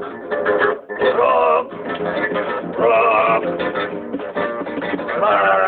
Rob! Rob! Rob!